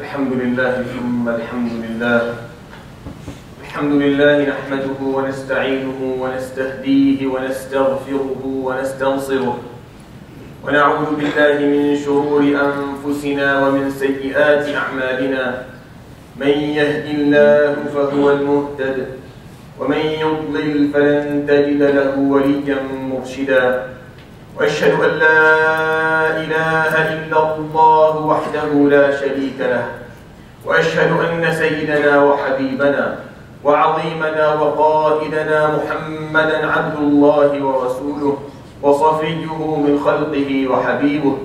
الحمد لله ثم الحمد لله. الحمد لله نحمده ونستعينه ونستهديه ونستغفره ونستنصره. ونعوذ بالله من شرور أنفسنا ومن سيئات أعمالنا. من يهد الله فهو المهتد ومن يضلل فلن تجد له وليا مرشدا. وأشهد أن لا إله إلا الله وحده لا شريك له وأشهد أن سيدنا وحبيبنا وعظيمنا وقائدنا محمدا عبد الله ورسوله وصفيه من خلقه وحبيبه.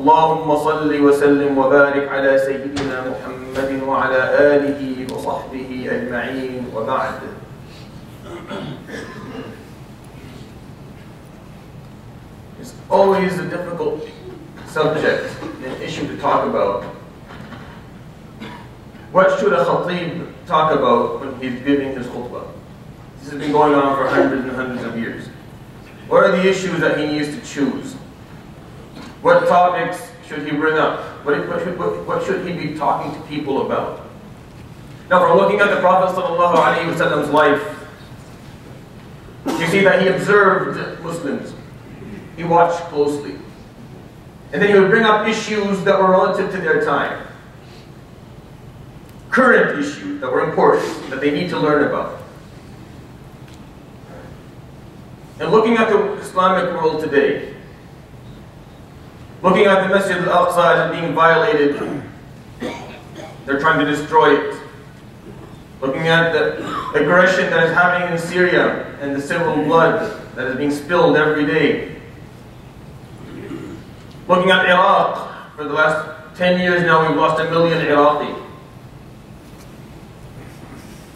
اللهم صل وسلم وبارك على سيدنا محمد وعلى آله وصحبه أجمعين. وبعد. It's always a difficult subject, an issue to talk about. What should a khatib talk about when he's giving his khutbah? This has been going on for hundreds and hundreds of years. What are the issues that he needs to choose? What topics should he bring up? What, what, should, what, what should he be talking to people about? Now, from looking at the Prophet Prophet's life, you see that he observed Muslims. He watched closely. And then he would bring up issues that were relative to their time. Current issues that were important, that they need to learn about. And looking at the Islamic world today, looking at the Masjid al-Aqsa being violated, they're trying to destroy it. Looking at the aggression that is happening in Syria and the civil blood that is being spilled every day. Looking at Iraq, for the last 10 years now we've lost a million Iraqi.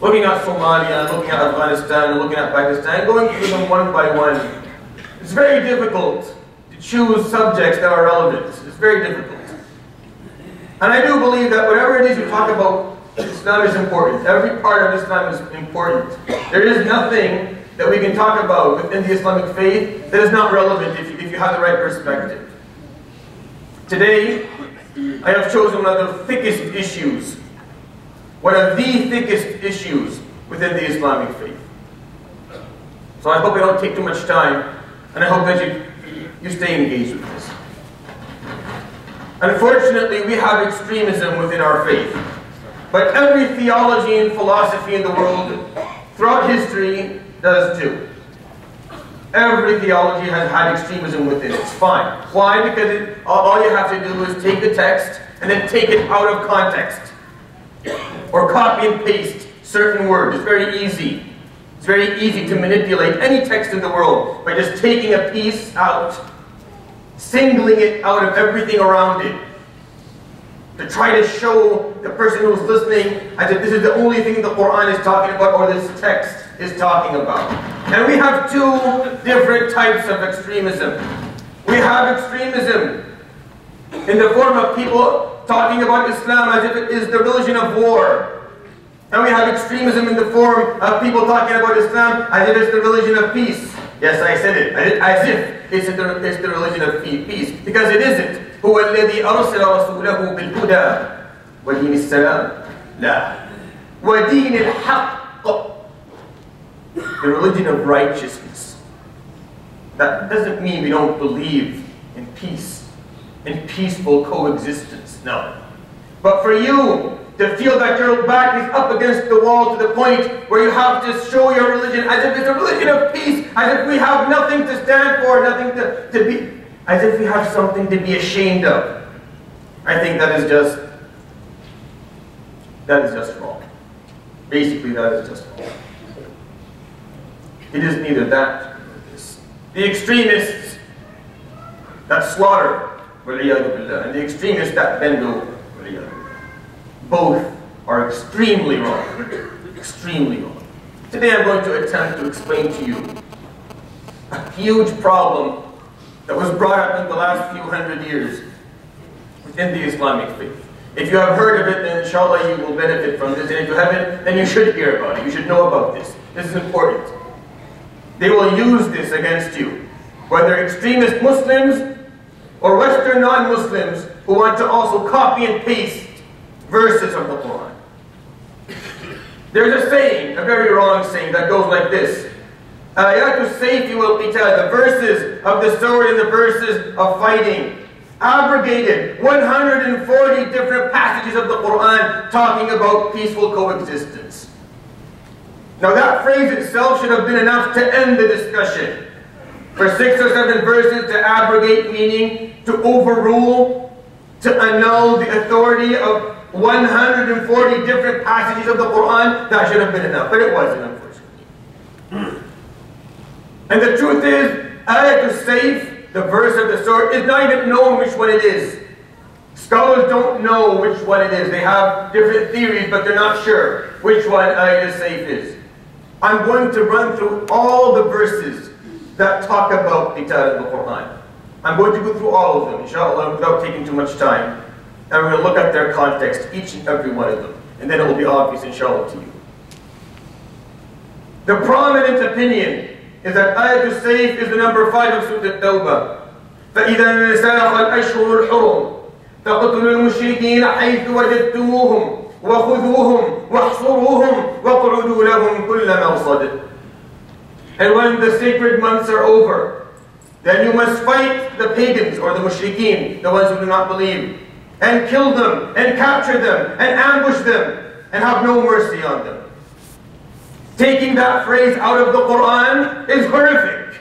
Looking at Somalia, looking at Afghanistan, looking at Pakistan, going through them one by one. It's very difficult to choose subjects that are relevant. It's very difficult. And I do believe that whatever it is you talk about, Islam is important. Every part of Islam is important. There is nothing that we can talk about within the Islamic faith that is not relevant if you, if you have the right perspective. Today, I have chosen one of the thickest issues one of the thickest issues within the Islamic faith. So I hope I don't take too much time, and I hope that you, you stay engaged with this. Unfortunately, we have extremism within our faith. But every theology and philosophy in the world, throughout history, does too. Every theology has had extremism within it. It's fine. Why? Because it, all you have to do is take the text and then take it out of context or copy and paste certain words. It's very easy. It's very easy to manipulate any text in the world by just taking a piece out, singling it out of everything around it, to try to show the person who's listening as if this is the only thing the Quran is talking about or this text is talking about. And we have two different types of extremism. We have extremism in the form of people talking about Islam as if it is the religion of war. And we have extremism in the form of people talking about Islam as if it's the religion of peace. Yes, I said it. As if it's the, it's the religion of peace. Because it isn't. هو الذي أرسل رسوله بالهدى ودين السلام لا ودين الحق the religion of righteousness. That doesn't mean we don't believe in peace, in peaceful coexistence. No. But for you to feel that your back is up against the wall to the point where you have to show your religion as if it's a religion of peace, as if we have nothing to stand for, nothing to, to be, as if we have something to be ashamed of. I think that is just, that is just wrong. Basically, that is just wrong. It is neither that nor this. The extremists that slaughter, and the extremists that bend over, both are extremely wrong. Extremely wrong. Today I'm going to attempt to explain to you a huge problem that was brought up in the last few hundred years within the Islamic faith. If you have heard of it, then inshallah you will benefit from this. And if you haven't, then you should hear about it. You should know about this. This is important. They will use this against you. Whether extremist Muslims or Western non-Muslims who want to also copy and paste verses of the Quran. There's a saying, a very wrong saying, that goes like this. Ayatul Sayfi wal Qital, the verses of the sword and the verses of fighting. Abrogated 140 different passages of the Quran talking about peaceful coexistence. Now that phrase itself should have been enough to end the discussion. For six or seven verses to abrogate meaning, to overrule, to annul the authority of 140 different passages of the Quran, that should have been enough. But it wasn't, unfortunately. And the truth is, Ayatul Sayf, the verse of the sword, is not even known which one it is. Scholars don't know which one it is. They have different theories, but they're not sure which one Ayatul Sayf is. I'm going to run through all the verses that talk about Qital in the Quran. I'm going to go through all of them, inshallah, without taking too much time. And we're going to look at their context, each and every one of them. And then it will be obvious, inshallah, to you. The prominent opinion is that Ayatul Sayf is the number 5 of Surah At-Tawbah. فإذا انسلخ الأشهر الحرم فاقتلوا المشركين حيث وجدتموهم وخذوهم واحصروهم واقعدوا لهم كل مرصد And when the sacred months are over, then you must fight the pagans or the mushrikeen, the ones who do not believe, and kill them, and capture them, and ambush them, and have no mercy on them. Taking that phrase out of the Quran is horrific.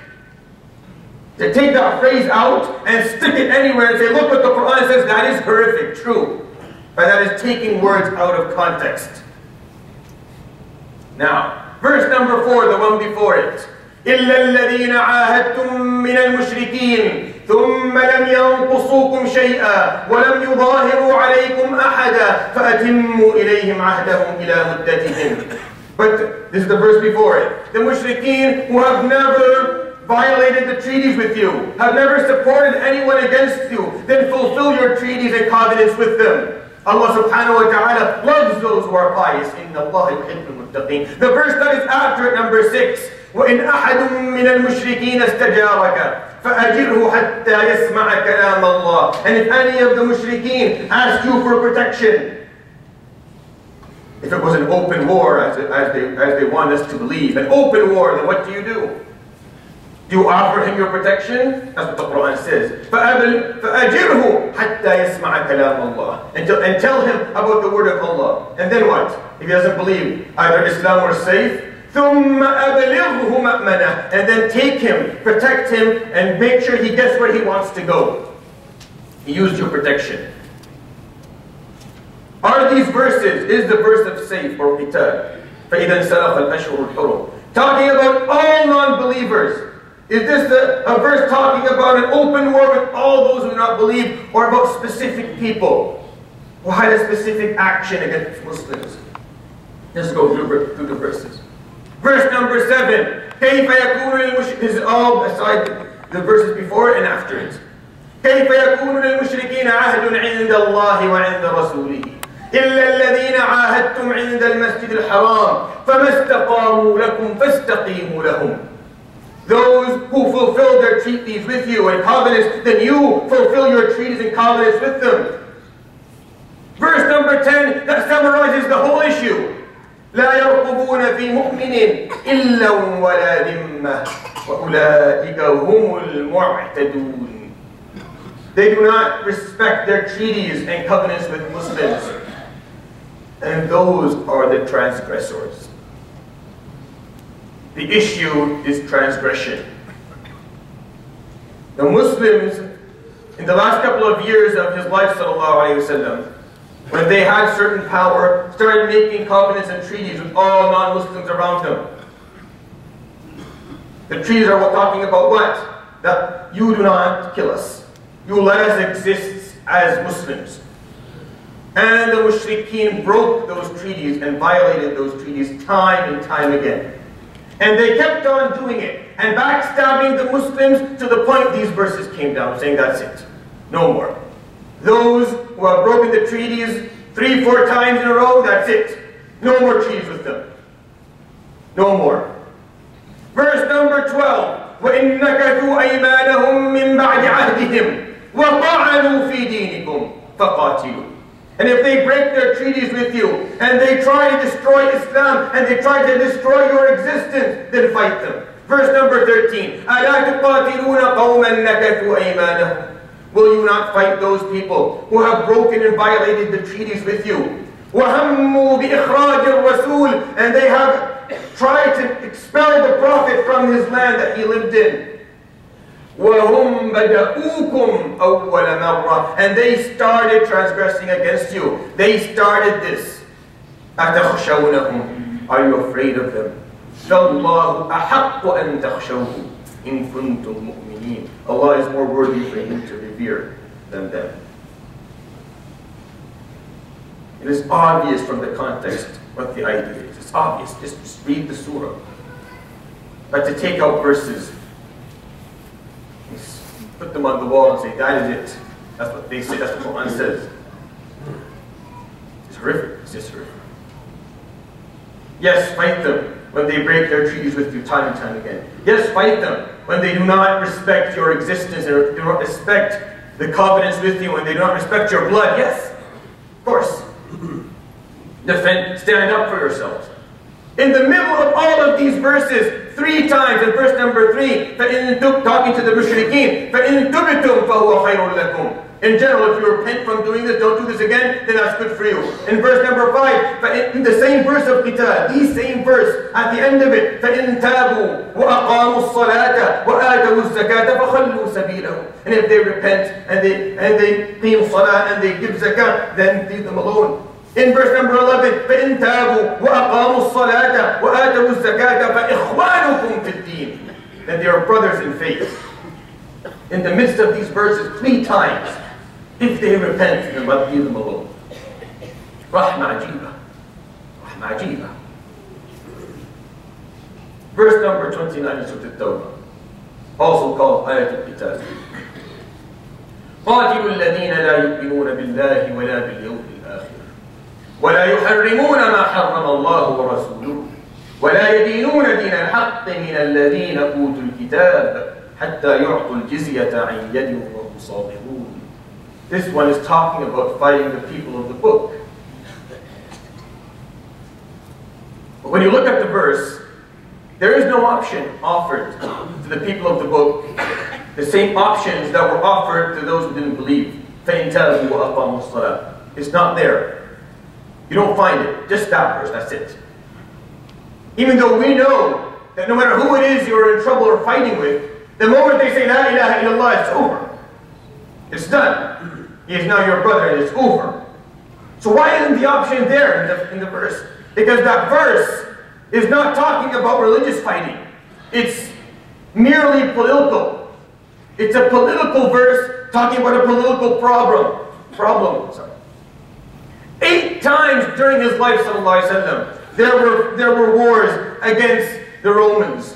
To take that phrase out and stick it anywhere and say, look what the Quran says, that is horrific, true. But that is taking words out of context. Now, verse number four, the one before it. إلا الذين عاهدتم من المشركين ثم لم ينقصوكم شيئا ولم يظاهروا عليكم أحدا فأتموا إليهم عهدهم إلى مدتهم But this is the verse before it. The mushrikeen who have never violated the treaties with you, have never supported anyone against you, then fulfill your treaties and covenants with them. Allah subhanahu wa ta'ala loves those who are pious. Inna Allah The verse that is after it, number six. وإن أحد من المشركين استجارك فأجره حتى يسمع كلام الله. And if any of the mushrikeen ask you for protection, if it was an open war, as, as, they, as they want us to believe, an open war, then what do you do? You offer him your protection? That's what the Quran says. فَأَجِرْهُ حَتَّى يَسْمَعَ كَلَامَ اللَّهِ and, tell him about the word of Allah. And then what? If he doesn't believe either Islam or safe, ثُمَّ أَبْلِغْهُ مَأْمَنَهُ And then take him, protect him, and make sure he gets where he wants to go. He used your protection. Are these verses, is the verse of Sayf or qital? فَإِذَا سَلَفَ الْأَشْهُرُ الْحُرُمُ Talking about all non-believers. Is this the, a verse talking about an open war with all those who do not believe, or about specific people who had a specific action against Muslims? Let's go through, through the verses. Verse number seven. كيف يكون This is all aside the verses before and after it. كيف يكون للمشركين عهد عند الله وعند رسوله إلا الذين عاهدتم عند المسجد الحرام فما استقاموا لكم فاستقيموا لهم those who fulfill their treaties with you and covenants, then you fulfill your treaties and covenants with them. Verse number 10, that summarizes the whole issue. لا يرقبون في مؤمن إلا ولا ذمة وأولئك هم المعتدون They do not respect their treaties and covenants with Muslims. And those are the transgressors. The issue is transgression. The Muslims, in the last couple of years of his life, وسلم, when they had certain power, started making covenants and treaties with all non-Muslims around them. The treaties are talking about what? That you do not kill us. You let us exist as Muslims. And the mushrikeen broke those treaties and violated those treaties time and time again. And they kept on doing it and backstabbing the Muslims to the point these verses came down saying that's it. No more. Those who have broken the treaties three, four times in a row, that's it. No more treaties with them. No more. Verse number 12. وَإِن نَكَثُوا أَيْمَانَهُم مِّن بَعْدِ عَهْدِهِمْ وَطَعَنُوا فِي دِينِكُمْ فَقَاتِلُوا and if they break their treaties with you, and they try to destroy Islam, and they try to destroy your existence, then fight them. Verse number 13. Will you not fight those people who have broken and violated the treaties with you? And they have tried to expel the Prophet from his land that he lived in. وَهُمْ بَدَؤُوكُمْ أَوَّلَ مَرَّةٍ And they started transgressing against you. They started this. أَتَخْشَوْنَهُمْ Are you afraid of them? فَاللَّهُ أَحَقُّ أَن تَخْشَوْهُ إِن كُنتُم مُؤْمِنِينَ Allah is more worthy for you to revere than them. It is obvious from the context what the idea is. It's obvious. Just, just read the surah. But to take out verses, put them on the wall and say, that is it. That's what they say, that's what Quran says. It's horrific. It's just horrific. Yes, fight them when they break their treaties with you time and time again. Yes, fight them when they do not respect your existence and do not respect the covenants with you, when they do not respect your blood. Yes, of course. Defend, stand up for yourselves. In the middle of all of these verses, three times in verse number three, talking to the mushrikeen, فَإِن تُبْتُمْ فَهُوَ خَيْرٌ لَكُمْ in general, if you repent from doing this, don't do this again, then that's good for you. In verse number 5, in the same verse of Qital, the same verse, at the end of it, فَإِن تَابُوا وَأَقَامُوا الصَّلَاةَ وَآتَوُوا الزَّكَاةَ فَخَلُّوا سَبِيلَهُمْ And if they repent and they and they qim salah and they give zakat, then leave them alone. In verse number 11, فَإِن تَابُوا وَأَقَامُوا الصَّلَاةَ وَآتَوُوا الزَّكَاةَ فَإِخْوَانُكُمْ فِي الدِّينِ That they are brothers in faith. In the midst of these verses, three times, if they repent, then let leave them alone. رحمة عجيبة. رحمة عجيبة. Verse number 29 in Surah At-Tawbah, also called Ayat al-Qital. قاتلوا الذين لا يؤمنون بالله ولا باليوم الآخر ولا يحرمون ما حرم الله ورسوله ولا يدينون دين الحق من الذين أوتوا الكتاب حتى يعطوا الجزية عن يد وهم صاغرون this one is talking about fighting the people of the book. But when you look at the verse, there is no option offered to the people of the book, the same options that were offered to those who didn't believe. It's not there. You don't find it. Just that verse, that's it. Even though we know that no matter who it is you're in trouble or fighting with, the moment they say La ilaha illallah, it's over. It's done. He is now your brother and it's over. So why isn't the option there in the, in the verse? Because that verse is not talking about religious fighting. It's merely political. It's a political verse talking about a political problem. Problem. Sorry. Eight times during his life, وسلم, there were there were wars against the Romans,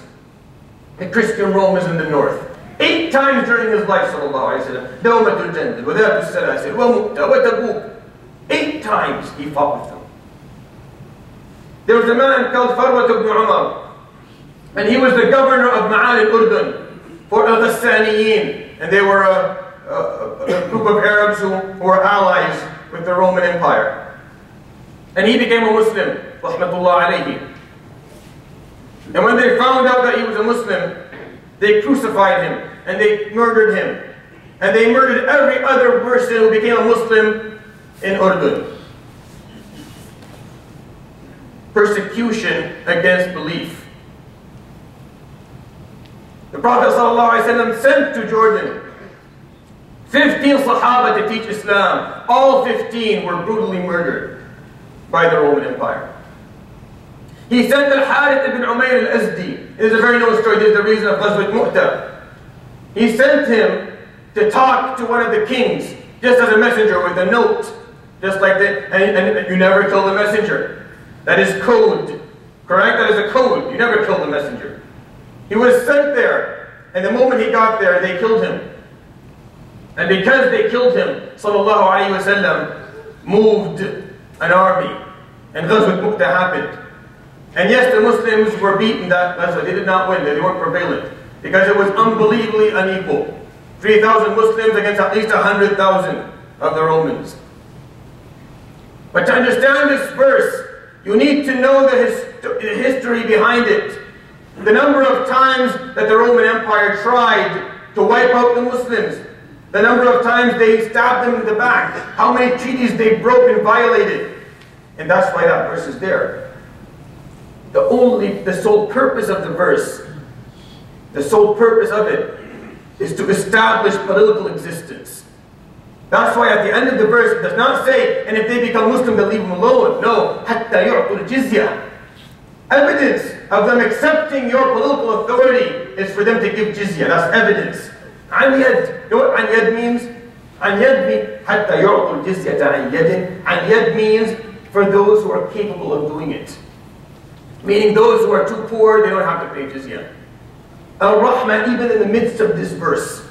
the Christian Romans in the north. Eight times during his life, sallallahu alayhi wa sallam, al-Jandal, وذات السلاسل, ومؤتة, وتبوك. Eight times he fought with them. There was a man called Farwat ibn Umar, and he was the governor of Ma'al al-Urdun for al-Ghassaniyin, and they were a, a, a, group of Arabs who, who were allies with the Roman Empire. And he became a Muslim. And when they found out that he was a Muslim, they crucified him and they murdered him. And they murdered every other person who became a Muslim in Urdun. Persecution against belief. The Prophet ﷺ sent to Jordan 15 Sahaba to teach Islam. All 15 were brutally murdered by the Roman Empire. He sent Al-Harith ibn Umayr al-Azdi. It is a very known story. This is the reason of Ghazwat Mu'tah. He sent him to talk to one of the kings, just as a messenger with a note. Just like that, and, and you never kill the messenger. That is code. Correct? That is a code. You never kill the messenger. He was sent there, and the moment he got there, they killed him. And because they killed him, sallallahu alayhi wasallam moved an army, and Ghazwat Mu'tah happened. And yes, the Muslims were beaten that Ghazwa. They did not win. They weren't prevalent. Because it was unbelievably unequal. 3,000 Muslims against at least 100,000 of the Romans. But to understand this verse, you need to know the, hist the history behind it. The number of times that the Roman Empire tried to wipe out the Muslims, the number of times they stabbed them in the back. How many treaties they broke and violated. And that's why that verse is there. The only, the sole purpose of the verse, the sole purpose of it, is to establish political existence. That's why at the end of the verse, it does not say, and if they become Muslim, they'll leave them alone. No. Evidence of them accepting your political authority is for them to give jizya. That's evidence. عن يد. You know what عن يد means? عن يد means حتى يعطوا الجزية عن يد. عن يد means for those who are capable of doing it. Meaning those who are too poor, they don't have to pay jizya. Al-Rahman, even in the midst of this verse,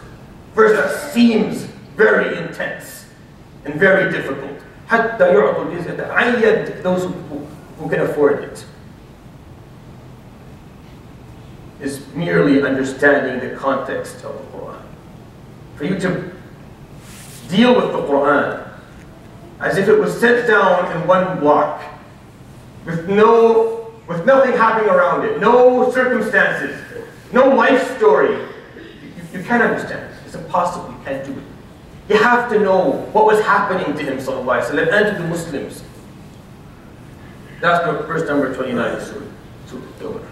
verse that seems very intense and very difficult. حتى يعطوا الجزية عن يد. Those who, who can afford it is merely understanding the context of the Quran. For you to deal with the Quran as if it was set down in one block with no with nothing happening around it, no circumstances, no life story. You, you can't understand it. It's impossible. You can't do it. You have to know what was happening to him, wasallam, and to the Muslims. That's verse number 29.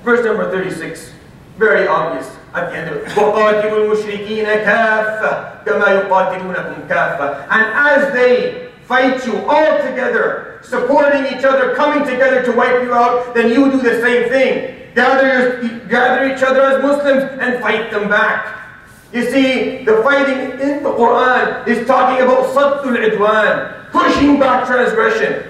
Verse number 36. Very obvious at the end of it. وَقَاتِلُوا الْمُشْرِكِينَ كَافَّةً كَمَا يُقَاتِلُونَكُمْ كَافَّةً And as they fight you all together, supporting each other, coming together to wipe you out, then you do the same thing. Gather, gather each other as Muslims and fight them back. You see, the fighting in the Quran is talking about Saddul Idwan, pushing back transgression.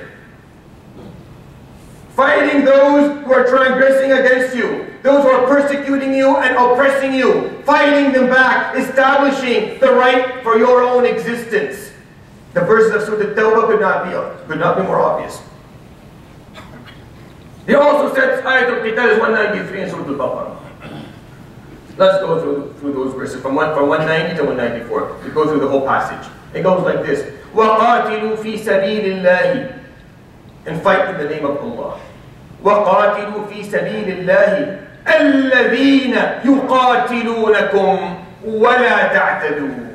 Fighting those who are transgressing against you, those who are persecuting you and oppressing you, fighting them back, establishing the right for your own existence. The verses of Surah At-Tawbah could not be could not be more obvious. He also said Ayat al-Qital is 193 in Surah Al-Baqarah. Let's go through, through those verses from, one, from 190 to 194. We go through the whole passage. It goes like this. وَقَاتِلُوا فِي سَبِيلِ اللَّهِ And fight in the name of Allah. وَقَاتِلُوا فِي سَبِيلِ اللَّهِ الذين يقاتلونكم ولا تعتدوا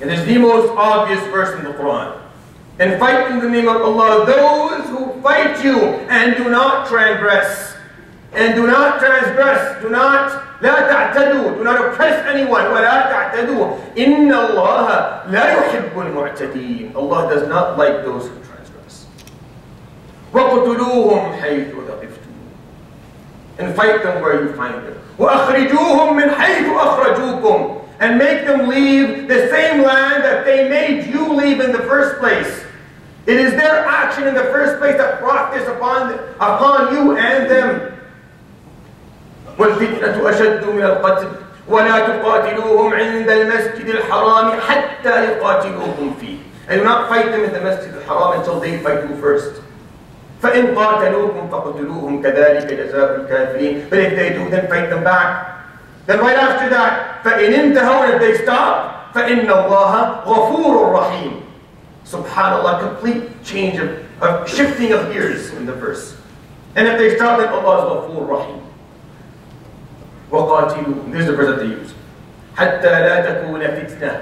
It is the most obvious verse in the Quran. And fight in the name of Allah those who fight you and do not transgress. And do not transgress. Do not لا تعتدوا do not oppress anyone ولا تعتدوا إن الله لا يحب المعتدين Allah does not like those who transgress وقتلوهم حيث And fight them where you find them. وأخرجوهم من حيث أخرجوكم. And make them leave the same land that they made you leave in the first place. It is their action in the first place that brought this upon, upon you and them. والفتنة أشد من القتل ولا تقاتلوهم عند المسجد الحرام حتى يقاتلوكم فيه and do not fight them in the Masjid al-Haram until they fight you first فإن قاتلوكم فقتلوهم كذلك جزاء الكافرين but if they do then fight them back then right after that فإن انتهوا and if they stop فإن الله غفور رحيم Subhanallah, complete change of, of shifting of gears in the verse. And if they stop, then Allah is Ghafur Rahim. وقاتلوا This is the verse that they use. حتى لا تكون فتنة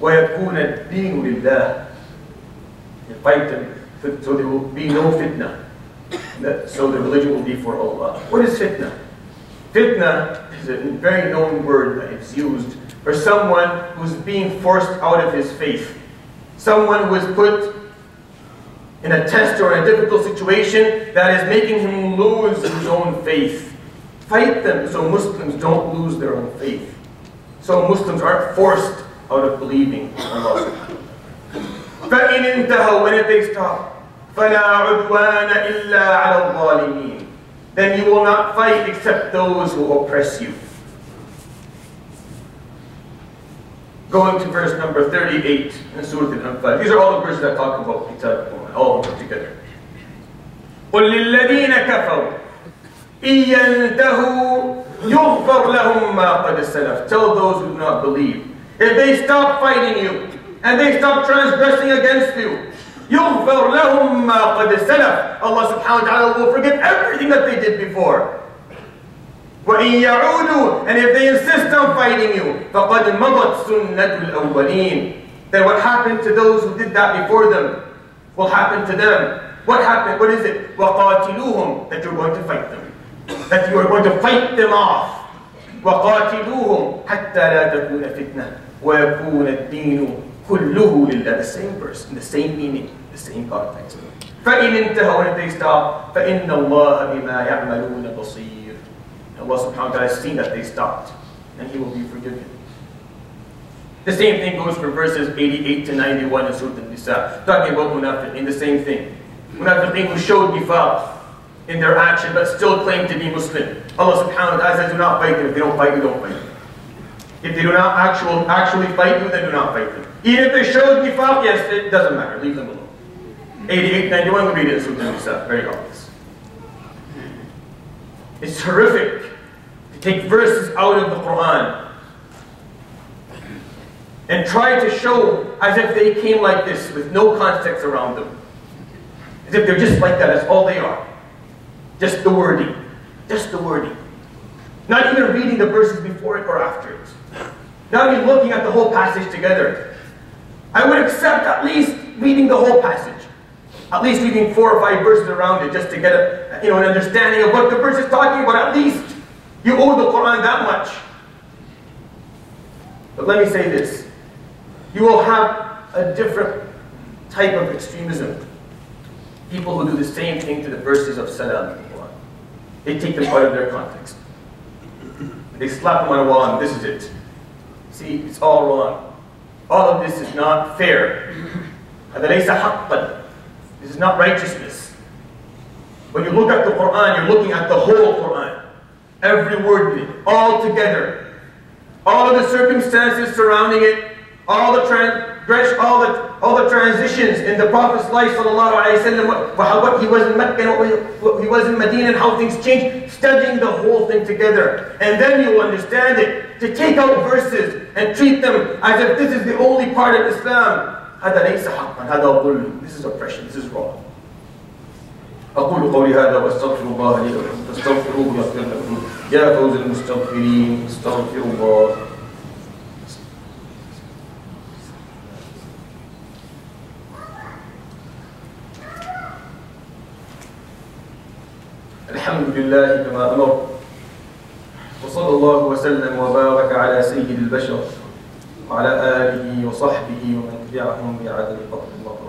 ويكون الدين لله. You fight them so there will be no fitna. So the religion will be for Allah. What is fitna? Fitna is a very known word that is used for someone who's being forced out of his faith someone who is put in a test or in a difficult situation that is making him lose his own faith. Fight them so Muslims don't lose their own faith. So Muslims aren't forced out of believing Allah. فَإِنْ انْتَهَوْا When if they stop, فَلَا عُدْوَانَ إِلَّا عَلَى الظَّالِمِينَ Then you will not fight except those who oppress you. Going to verse number 38 in Surah Al-Anfal. These are all the verses that talk about Kitab all of them together. قل للذين كفروا إن ينتهوا يغفر لهم ما قد سلف. Tell those who do not believe. If they stop fighting you and they stop transgressing against you, يغفر لهم ما قد سلف. Allah subhanahu wa ta'ala will forgive everything that they did before. وإن يعودوا and if they insist on fighting you فقد مضت سنة الأولين then what happened to those who did that before them will happen to them what happened what is it وقاتلوهم that you're going to fight them that you are going to fight them off وقاتلوهم حتى لا تكون فتنة ويكون الدين كله لله the same verse in the same meaning the same context فإن انتهوا and if they stop فإن الله بما يعملون بصير Allah subhanahu wa ta'ala has seen that they stopped, and He will be forgiven. The same thing goes for verses 88 to 91 in Surah Al-Nisa, talking about munafiqeen, the same thing. Munafiqeen who showed nifaq in their action, but still claim to be Muslim. Allah subhanahu wa ta'ala says, do not fight them. If they don't fight you, don't fight them. If they do not actual, actually fight you, then do not fight them. Even if they showed nifaq, yes, it doesn't matter. Leave them alone. 88, 91, we read in Surah Al-Nisa. Very obvious. It's horrific to take verses out of the Quran and try to show as if they came like this with no context around them. As if they're just like that, that's all they are. Just the wording. Just the wording. Not even reading the verses before it or after it. Not even looking at the whole passage together. I would accept at least reading the whole passage. At least reading four or five verses around it just to get a, you know, an understanding of what the verse is talking about. At least you owe the Quran that much. But let me say this. You will have a different type of extremism. People who do the same thing to the verses of Salam Quran. They take them out of their context. They slap them on a wall and this is it. See, it's all wrong. All of this is not fair. This is not righteousness. When you look at the Quran, you're looking at the whole Quran. Every word in it, all together. All of the circumstances surrounding it, all the trans all the all the transitions in the Prophet's life, sallallahu alaihi wasallam, what he was in Mecca, what he was in Medina, and how things changed, studying the whole thing together, and then you understand it. To take out verses and treat them as if this is the only part of Islam, هذا ليس حقا هذا ظلم This is oppression, this is wrong. أقول قولي هذا وأستغفر الله لي ولكم فاستغفروه يغفر لكم. يا فوز المستغفرين استغفروا الله. الحمد لله كما أمر. وصلى الله وسلم وبارك على سيد البشر. وعلى آله وصحبه ومن تبعهم بعدل فضل المطر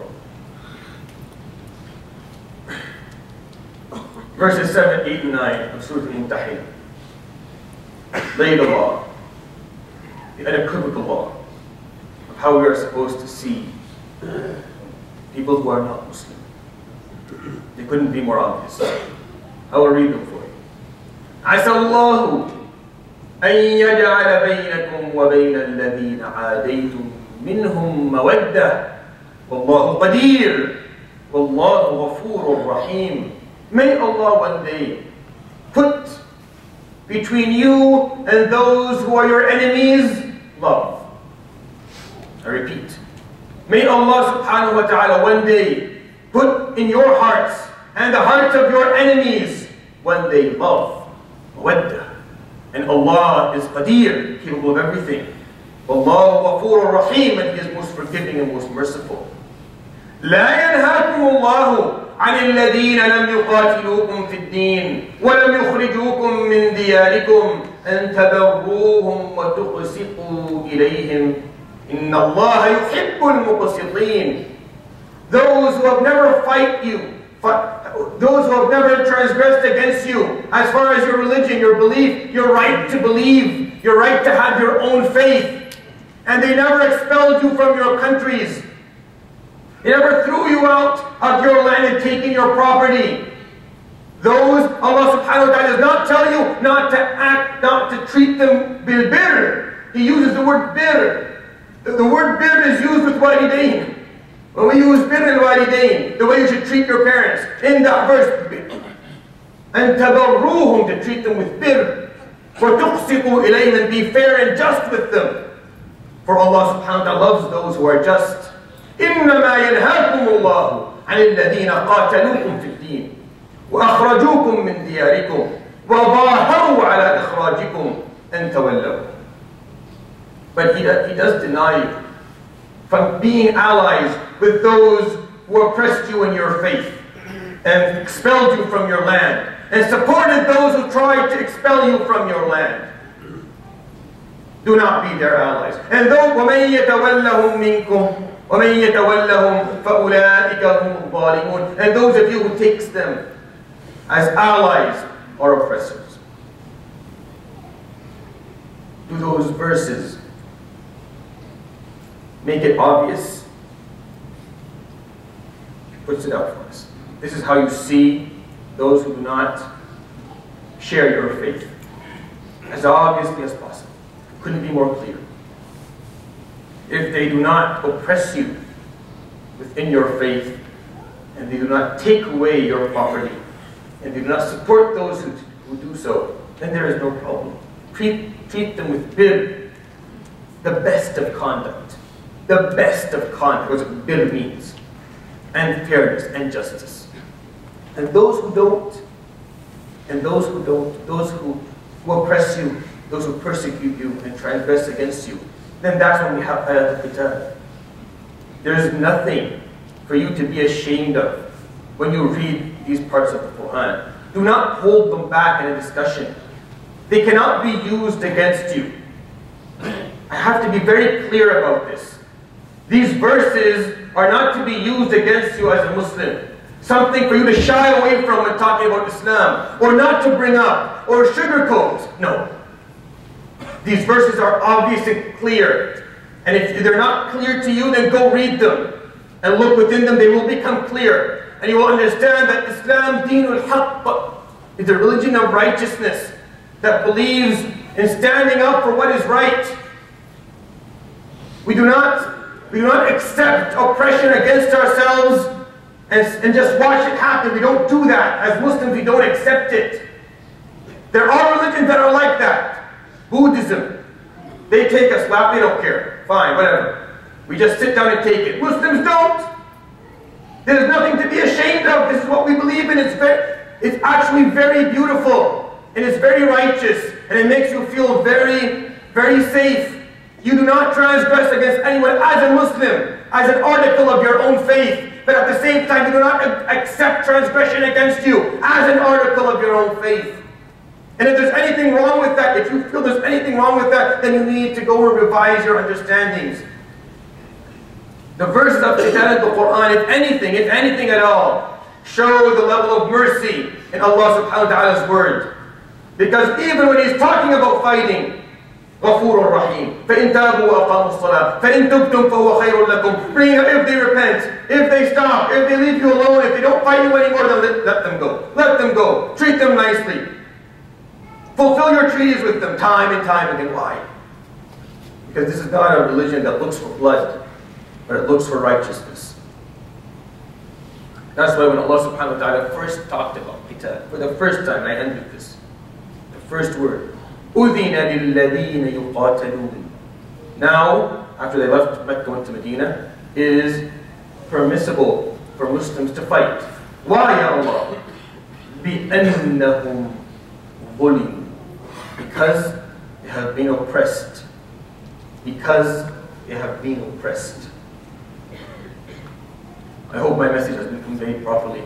Verses 7, 8, and 9 of Surah Al-Mumtahin lay the law, the unequivocal law of how we are supposed to see people who are not Muslim. They couldn't be more obvious. I will read them for you. عسى الله أن يجعل بينكم وبين الذين عاديتم منهم مودة والله قدير والله غفور رحيم May Allah one day put between you and those who are your enemies love. I repeat. May Allah subhanahu wa ta'ala one day put in your hearts and the hearts of your enemies one day love, mawaddah. And Allah is qadir, capable of everything. Allah ghafur rahim, and He is most forgiving and most merciful. لا ينهاكم الله عن الذين لم يقاتلوكم في الدين ولم يخرجوكم من دياركم أن تبروهم وتقسطوا إليهم إن الله يحب المقسطين Those who have never fight you, those who have never transgressed against you, as far as your religion, your belief, your right to believe, your right to have your own faith, and they never expelled you from your countries, They never threw you out of your land and taken your property. Those, Allah subhanahu wa ta'ala does not tell you not to act, not to treat them bil. He uses the word bir. The, word bir is used with walidain. When we use bir and walidain, the way you should treat your parents, in that verse, and tabarruhum, to treat them with bir. For tuqsitu ilayhim, and be fair and just with them. For Allah subhanahu wa ta'ala loves those who are just إنما ينهاكم الله عن الذين قاتلوكم في الدين وأخرجوكم من دياركم وظاهروا على إخراجكم أن تولوا But he, he does deny you from being allies with those who oppressed you in your faith and expelled you from your land and supported those who tried to expel you from your land. Do not be their allies. And though وَمَن يَتَوَلَّهُم مِّنكُمْ وَمَن يَتَوَلَّهُم فَأُولَٰئِكَ هُمُ الظَّالِمُونَ And those of you who takes them as allies or oppressors. Do those verses make it obvious? Puts it out for us. This is how you see those who do not share your faith. As obviously as possible. Couldn't be more clear. If they do not oppress you within your faith, and they do not take away your property, and they do not support those who, who do so, then there is no problem. Treat, treat them with bir, the best of conduct. The best of conduct, what bir means. And fairness and justice. And those who don't, and those who don't, those who, who oppress you, those who persecute you and transgress against you, then that's when we have ayat al There is nothing for you to be ashamed of when you read these parts of the Quran. Do not hold them back in a discussion. They cannot be used against you. I have to be very clear about this. These verses are not to be used against you as a Muslim. Something for you to shy away from when talking about Islam, or not to bring up, or sugarcoat. No. These verses are obvious and clear. And if they're not clear to you, then go read them. And look within them, they will become clear. And you will understand that Islam, Deenul Haqq, is a religion of righteousness that believes in standing up for what is right. We do not, we do not accept oppression against ourselves and, and just watch it happen. We don't do that. As Muslims, we don't accept it. There are religions that are like that. Buddhism. They take a slap, they don't care. Fine, whatever. We just sit down and take it. Muslims don't. There's nothing to be ashamed of. This is what we believe in. It's, very, it's actually very beautiful. And it's very righteous. And it makes you feel very, very safe. You do not transgress against anyone as a Muslim, as an article of your own faith. But at the same time, you do not accept transgression against you as an article of your own faith. And if there's anything wrong with that, if you feel there's anything wrong with that, then you need to go and revise your understandings. The verses of the Quran, if anything, if anything at all, show the level of mercy in Allah subhanahu wa ta'ala's word. Because even when he's talking about fighting, غفور رحيم فإن تابوا وأقاموا الصلاة فإن تبتم فهو خير لكم bring if they repent if they stop if they leave you alone if they don't fight you anymore then let, let them go let them go treat them nicely fulfill your treaties with them time and time again why because this is not a religion that looks for blood but it looks for righteousness that's why when Allah subhanahu wa ta'ala first talked about qital for the first time I end with this the first word أذن للذين يقاتلون Now, after they left Mecca went to Medina, it is permissible for Muslims to fight. Why, Ya Allah? بأنهم ظلموا Because they have been oppressed. Because they have been oppressed. I hope my message has been conveyed properly.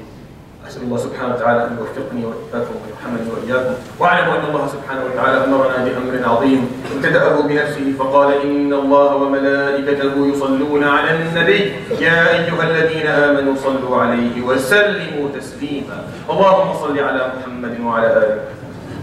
أسأل الله سبحانه وتعالى أن يوفقني وإياكم ويرحمني وإياكم. واعلموا أن الله سبحانه وتعالى أمرنا بأمر عظيم. ابتدأه بنفسه فقال إن الله وملائكته يصلون على النبي. يا أيها الذين آمنوا صلوا عليه وسلموا تسليما. اللهم صل على محمد وعلى آله.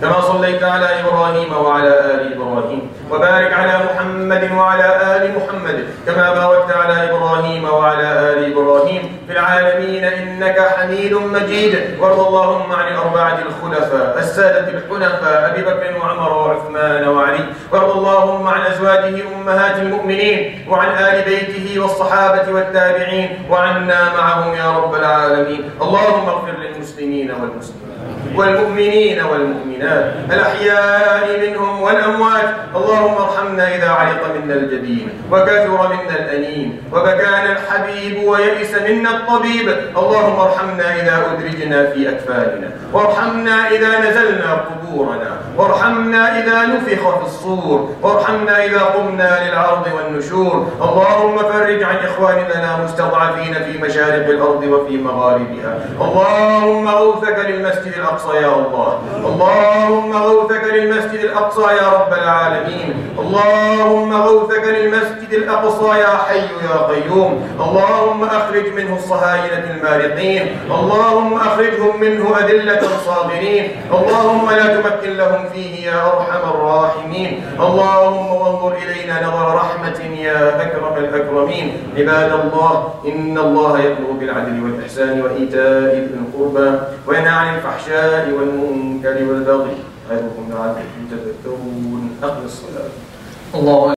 كما صليت على إبراهيم وعلى آل إبراهيم وبارك على محمد وعلى آل محمد كما باركت على إبراهيم وعلى آل إبراهيم في العالمين إنك حميد مجيد. وارض اللهم عن الأربعة الخلفاء السادة الحنفاء أبي بكر وعمر وعثمان وعلي. وارض اللهم عن أزواجه أمهات المؤمنين وعن آل بيته والصحابة والتابعين وعنا معهم يا رب العالمين. اللهم اغفر للمسلمين والمسلمين والمؤمنين والمؤمنات الأحياء منهم والأموات. اللهم ارحمنا إذا علق منا الجبين وكثر منا الأنين وبكانا الحبيب ويئس منا الطبيب. اللهم ارحمنا إذا أدرجنا في أكفاننا. وارحمنا إذا نزلنا قبورنا. وارحمنا إذا نفخ في الصور. وارحمنا إذا قمنا للعرض والنشور. اللهم فرج عن إخواننا المستضعفين في مشارق الأرض وفي مغاربها. اللهم غوثك للمسجد الأقصى يا الله. اللهم غوثك للمسجد الأقصى يا رب العالمين. اللهم غوثك للمسجد الأقصى يا حي يا قيوم. اللهم أخرج منه الصهاينة المارقين. اللهم أخرجهم منه أذلة صاغرين اللهم لا تمكن لهم فيه يا أرحم الراحمين. اللهم وانظر إلينا نظر رحمة يا أكرم الأكرمين. عباد الله إن الله يأمر بالعدل والإحسان وإيتاء ذي القربى وينهى عن الفحشاء والمنكر والبغي. يعظكم لعلكم تذكرون أقم الصلاة. الله